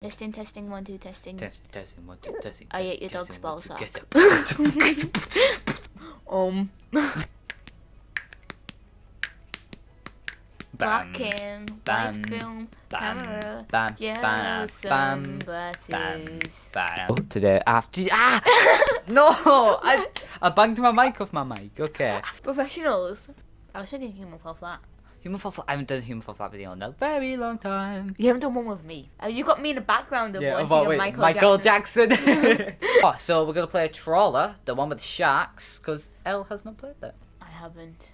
Testing, testing, one, two, testing. Testing, testing, one, two, testing. I ate testing, your dog's testing, ball one, two, sack. get it. Um. Bam, Black and bam, white film, bam, camera, bam, yellow bam, bam, bam, sunglasses. bam. Today after ah no, I I banged my mic off my mic. Okay. Professionals. I was thinking human fall flat. Human fall flat. I haven't done a human fall flat video in a very long time. You haven't done one with me. Uh, you got me in the background of one what, singing wait, Michael, Jackson. Jackson. oh, so we're gonna play a trawler, the one with the sharks, because Elle has not played that. I haven't.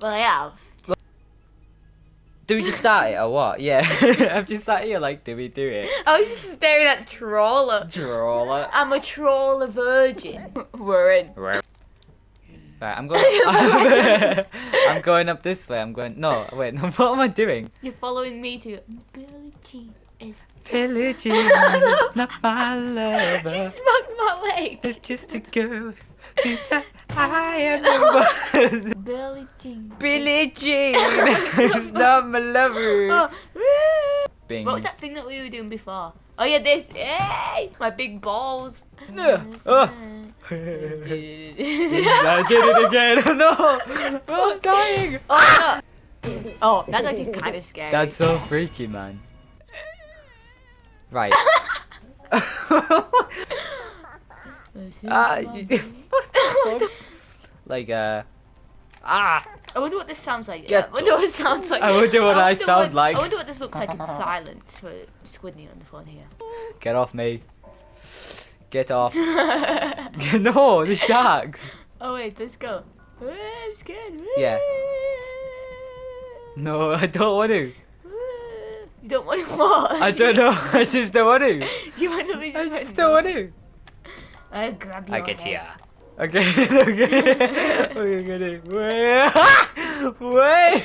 Well, I have. Do we just start it or what? Yeah. I'm just sat here like, do we do it? I was just staring at trawler. Trawler. I'm a trawler virgin. We're in. Right, I'm going. I'm going up this way. I'm going. No, wait. No, what am I doing? You're following me to Billie Jean is. Billie Jean is not my you lover. smacked my leg. It's just a girl. I am the one. Billie Jean. Billie Jean is not my lover. Oh. Bing. What was that thing that we were doing before? Oh yeah, this. Hey, my big balls. No. Oh. I did it again. no. Oh, I'm dying. Oh, no. oh, that's actually kind of scary. That's so freaky, man. Right. ah, you- like uh. Ah. I wonder what this sounds like. Get I wonder what it sounds like. I wonder what I wonder sound what- like. I wonder what this looks like in silence for Squidney on the phone here. Get off me. Get off. no, the sharks. oh wait, let's go. I'm scared. Yeah. No, I don't want to. You don't want to what? I don't know. I just don't want to. You want to be I just just don't want to. I'll grab you. I get head. here. Okay, okay. Okay, get it. Wait. Wait.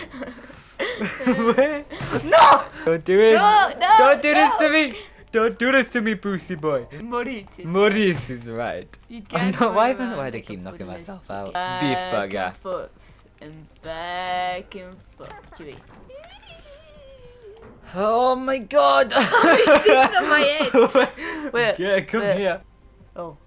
Wait. No! Don't do it. No, no, Don't do this to me. Don't do this to me, Boosty boy. Maurice is Maurice is right. You I'm not. Why I? Why do I keep knocking myself out? Beef burger. And, forth and back and forth. Chewy. Oh my god! He's sitting on my head. Wait, Yeah, come wait. here. Oh.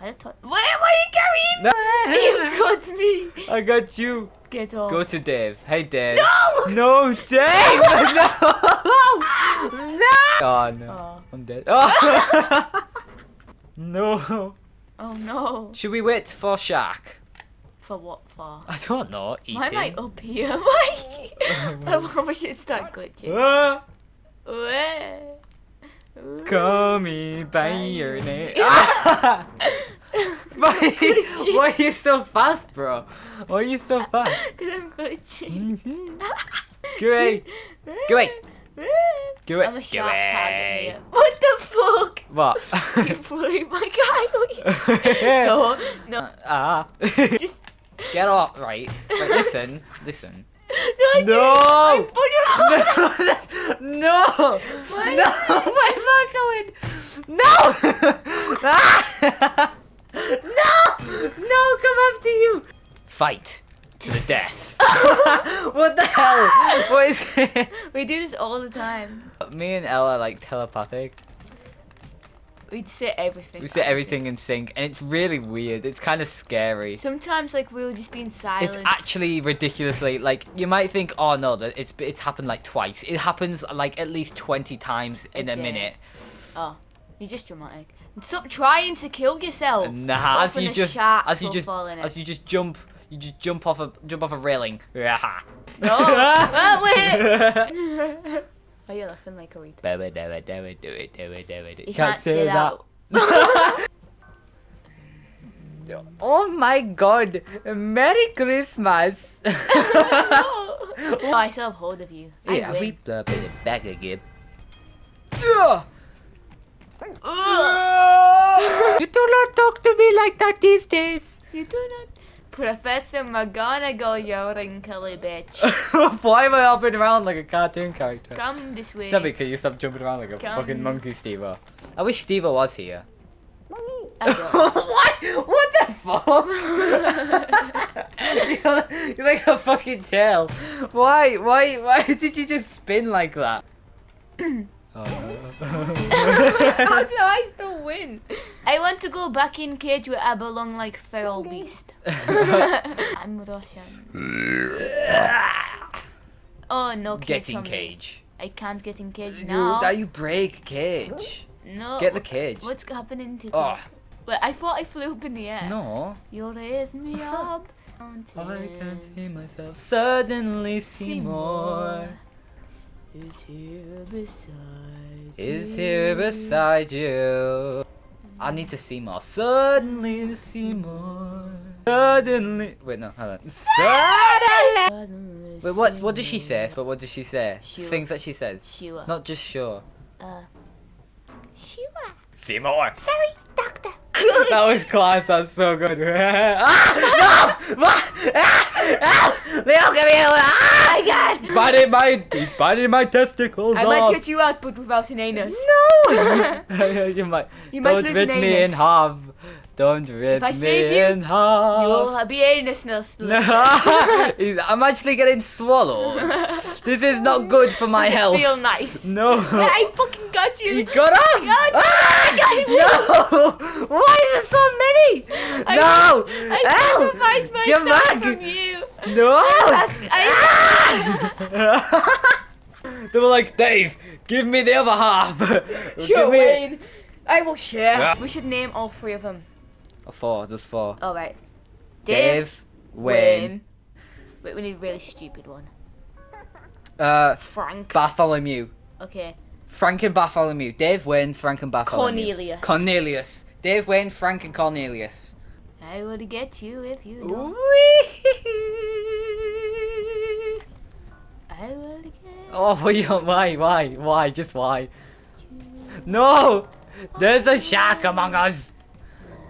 I thought. Wait, why are you carrying? No. You got me. I got you. Get off. Go to Dave. Hey Dave. No! No, Dave! no! No! Oh no. Oh. I'm dead. Oh. no. Oh no. Should we wait for Shark? For what for? I don't know. Eating. Why am I up here? Why? I probably should start glitching. Ah, Where? call me by your name. Why, why are you so fast, bro? Why are you so fast? Because I'm glitching. Mhm. Go away. Go away. Go away. I'm a sharp away. here. What the fuck? What? you bullied my guy. no, no. Ah. Just. Get off. Right. Right. Listen. Listen. No! No! I put it. No! No! Why No! Where am I going? No! Ah! No! No! Come after you! Fight to the death. what the hell? What is We do this all the time. Me and Ella are like telepathic. We'd say everything. We say everything in sync, and it's really weird. It's kind of scary. Sometimes, like, we'll just be in silence. It's actually ridiculously like you might think, oh no, that it's it's happened like twice. It happens like at least twenty times in A a minute. Oh, you're just dramatic. Stop trying to kill yourself. Nah, as you just as you just fall in as you just jump, you just jump off a jump off a railing. Raha. No. Oh, wait. Why are you laughing like a retard? Do it, do it, do it, do it, do it, do it. You can't say that. oh my god! Merry Christmas! no. Oh, I still have hold of you. I yeah, win. we put it back again. Yeah. you do not talk to me like that these days. You do not. Professor McGonagall, you wrinkly bitch. Why am I hopping around like a cartoon character? Come this way. Debbie, can you stop jumping around like a Come. fucking monkey, steve I wish steve was here. What? What the fuck? you're, you're like a fucking tail. Why? Why? Why did you just spin like that? Oh, How do I still win? I want to go back in cage where I belong like feral beast. I'm Russian. Oh no cage Get in for me. cage. I can't get in cage You, now. that you break cage. No. Get the cage. What's happening to Oh, Wait, I thought I flew up in the air. no. You raise me up. I can't see myself suddenly Seymour. Is here beside Is here beside you. I need to see more. Suddenly Seymour. Suddenly. Wait, no, hold on. Suddenly. Wait, what? What does she say? But what does she say? Sure. Things that she says. Sure. Not just sure. Uh, sure. See more. Sorry, doctor. that was class. That's so good. ah! No! Ah! Ah! Leo, give me a ah! my God. He's biting my. He's biting my testicles I off. might get you out, but without an anus. No! you might. You might Don't lose rip me in half. Don't rip me save you, in half. You will be anusless. I'm actually getting swallowed. This is not good for my health. Feel nice. No. I fucking got you. He got off! God, Ah! No! Why is there so many? I- no! I sacrificed Get myself back! from you. No! I- Ah! they were like, Dave, give me the other half. Sure, Wayne. I will share. Yeah. We should name all three of them. Four, there's four. All right. Dave, Wayne, Wait, we need a really stupid one. uh, Frank. Bartholomew. okay. Frank and Bartholomew. Dave, Wayne, Frank and Bartholomew. Cornelius. Cornelius. Dave, Wayne, Frank and Cornelius. I would get you if you don't. I Oh, why, why, why, why, just why? No! There's a shark among us!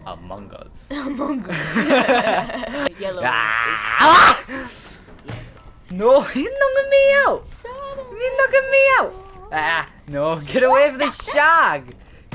Among us. Among Us. Yellow. Ah! No, he's knocking me out! He's knocking me out! Ah, no, get away from the shark!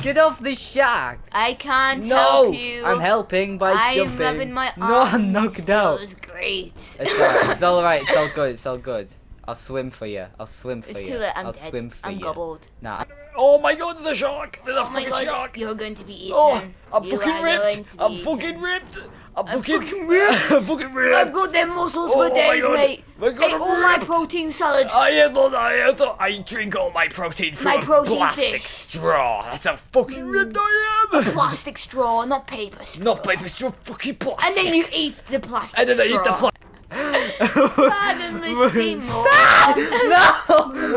Get off the shark! I can't No! help you. I'm helping by I'm jumping. having my no, I'm knocked out. It was great. It's alright, it's alright, it's all good, it's all good. I'll swim for you. I'll swim for It's you. too late. I'm I'll dead. swim for I'm you. gobbled. Nah. Oh my god, there's a shark! There's a Oh my fucking god, shark! you're going to be eaten. Oh, I'm You fucking are going ripped! to I'm eaten. fucking ripped! I'm I'm fucking, fucking ripped. I'm fucking ripped! I've got them muscles Oh for my days, God. mate. My God, Ate I'm all my protein salad. I am on I, I drink all my protein from My a plastic fish. straw. That's how fucking mm. ripped I am. A Plastic straw, not paper straw. Not paper straw, fucking plastic. And then you eat the plastic And then I straw. eat the plastic. Suddenly Seymour. no!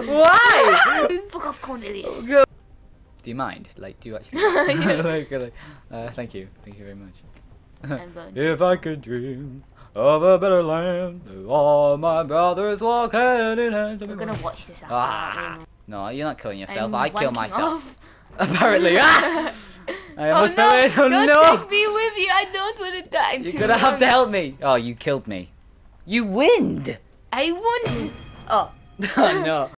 Why? Fuck off, Cornelius. Do you mind? Like, do you actually? Like, like, uh, thank you, thank you very much. I'm going to. if I could dream of a better land, all my brothers walk hand in hand. We're gonna watch this after. Ah. No, you're not killing yourself. I'm I kill myself. Apparently, ah! I oh almost no! fell in. Oh Don't no! take me with you. I don't want to die. I'm You're gonna have to help me. Oh, you killed me. You wind. I won. Oh. oh no.